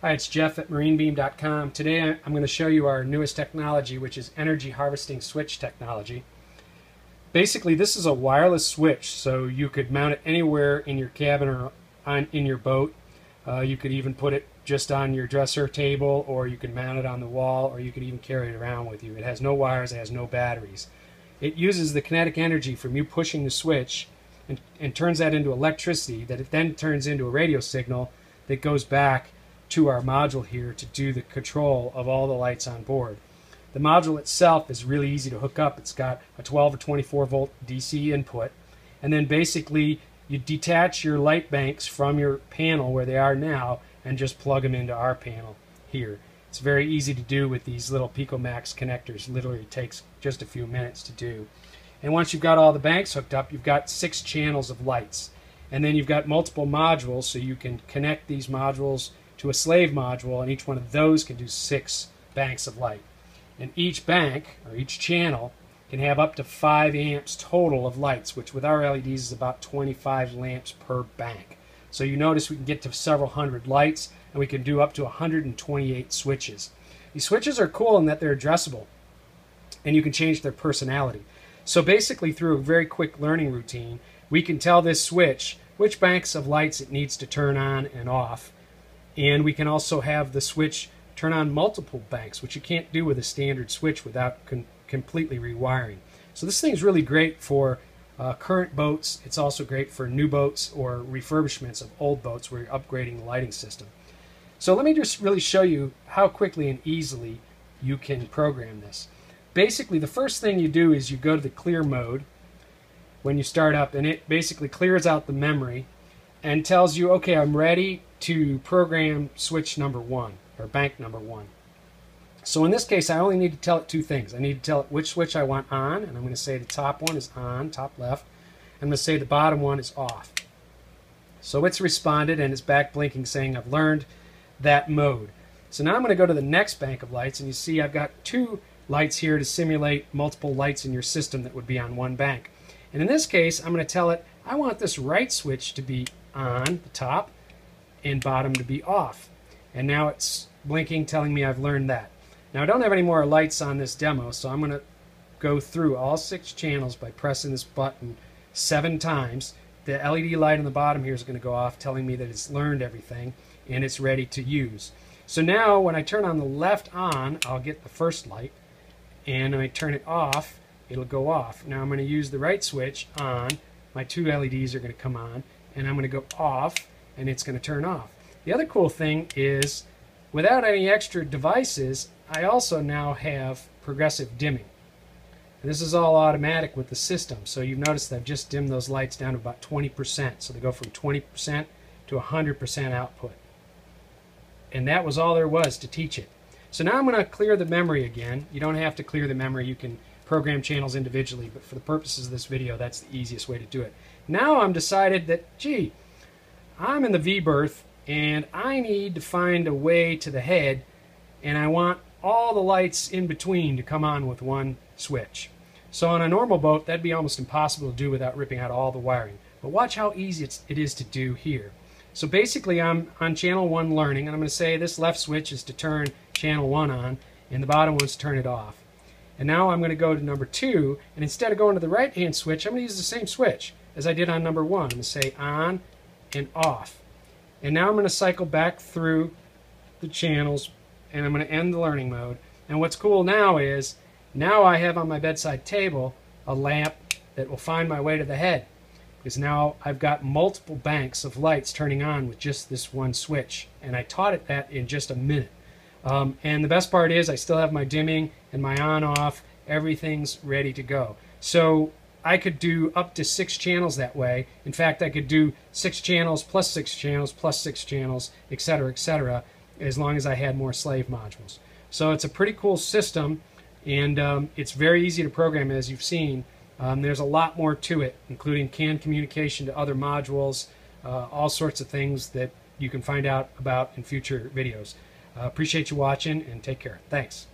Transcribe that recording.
Hi, it's Jeff at marinebeam.com. Today I'm going to show you our newest technology, which is energy harvesting switch technology. Basically, this is a wireless switch, so you could mount it anywhere in your cabin or on, in your boat. Uh, you could even put it just on your dresser table, or you could mount it on the wall, or you could even carry it around with you. It has no wires, it has no batteries. It uses the kinetic energy from you pushing the switch and, and turns that into electricity that it then turns into a radio signal that goes back to our module here to do the control of all the lights on board. The module itself is really easy to hook up. It's got a 12 or 24 volt DC input and then basically you detach your light banks from your panel where they are now and just plug them into our panel here. It's very easy to do with these little Picomax connectors. Literally takes just a few minutes to do. And once you've got all the banks hooked up, you've got six channels of lights. And then you've got multiple modules, so you can connect these modules to a slave module, and each one of those can do six banks of light. And each bank, or each channel, can have up to 5 amps total of lights, which with our LEDs is about 25 lamps per bank. So you notice we can get to several hundred lights, and we can do up to 128 switches. These switches are cool in that they're addressable, and you can change their personality. So basically, through a very quick learning routine, we can tell this switch which banks of lights it needs to turn on and off, and we can also have the switch turn on multiple banks, which you can't do with a standard switch without completely rewiring. So this thing's really great for uh, current boats. It's also great for new boats or refurbishments of old boats where you're upgrading the lighting system. So let me just really show you how quickly and easily you can program this. Basically, the first thing you do is you go to the clear mode when you start up, and it basically clears out the memory and tells you, okay, I'm ready to program switch number one or bank number one. So in this case, I only need to tell it two things. I need to tell it which switch I want on, and I'm going to say the top one is on, top left. I'm going to say the bottom one is off. So it's responded and it's back blinking saying I've learned that mode. So now I'm going to go to the next bank of lights, and you see I've got two lights here to simulate multiple lights in your system that would be on one bank. And in this case, I'm going to tell it I want this right switch to be on the top and bottom to be off. And now it's blinking telling me I've learned that. Now I don't have any more lights on this demo so I'm going to go through all six channels by pressing this button seven times. The LED light on the bottom here is going to go off telling me that it's learned everything and it's ready to use. So now when I turn on the left on I'll get the first light and when I turn it off it'll go off. Now I'm going to use the right switch on. My two LEDs are going to come on and I'm going to go off and it's going to turn off. The other cool thing is without any extra devices, I also now have progressive dimming. And this is all automatic with the system. So you've noticed I've just dimmed those lights down to about 20%. So they go from 20% to 100% output. And that was all there was to teach it. So now I'm going to clear the memory again. You don't have to clear the memory. You can program channels individually. But for the purposes of this video, that's the easiest way to do it. Now I'm decided that, gee, I'm in the V berth and I need to find a way to the head and I want all the lights in between to come on with one switch. So on a normal boat that'd be almost impossible to do without ripping out all the wiring. But watch how easy it's, it is to do here. So basically I'm on channel 1 learning and I'm going to say this left switch is to turn channel 1 on and the bottom one's to turn it off. And now I'm going to go to number 2 and instead of going to the right hand switch I'm going to use the same switch as I did on number 1. I'm going to say on and off. And now I'm going to cycle back through the channels and I'm going to end the learning mode. And what's cool now is now I have on my bedside table a lamp that will find my way to the head because now I've got multiple banks of lights turning on with just this one switch and I taught it that in just a minute. Um, and the best part is I still have my dimming and my on off everything's ready to go. So I could do up to six channels that way. In fact, I could do six channels plus six channels plus six channels, etc., etc., as long as I had more slave modules. So it's a pretty cool system, and um, it's very easy to program, as you've seen. Um, there's a lot more to it, including CAN communication to other modules, uh, all sorts of things that you can find out about in future videos. Uh, appreciate you watching, and take care. Thanks.